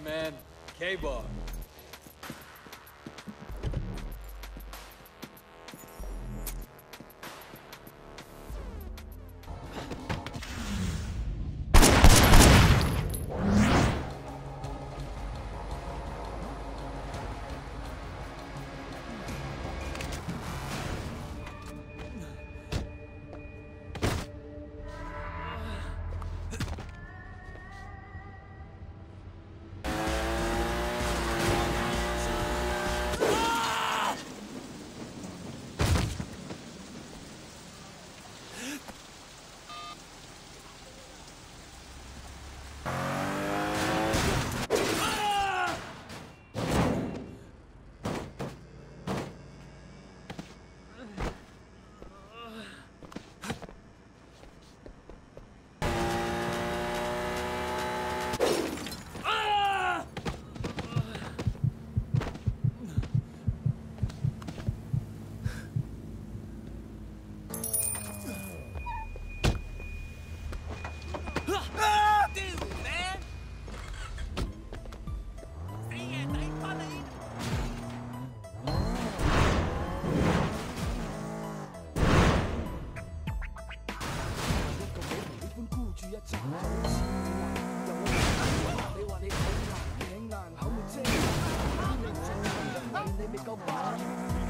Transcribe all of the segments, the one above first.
man? K-Bar. 就好似你话，你话难肚腩，口抹遮，你话你肚腩，你。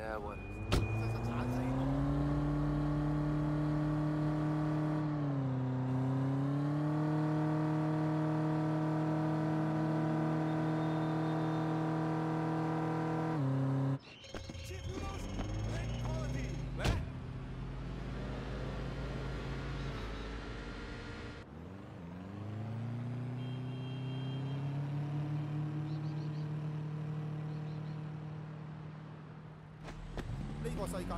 Yeah, whatever. 呢個世界。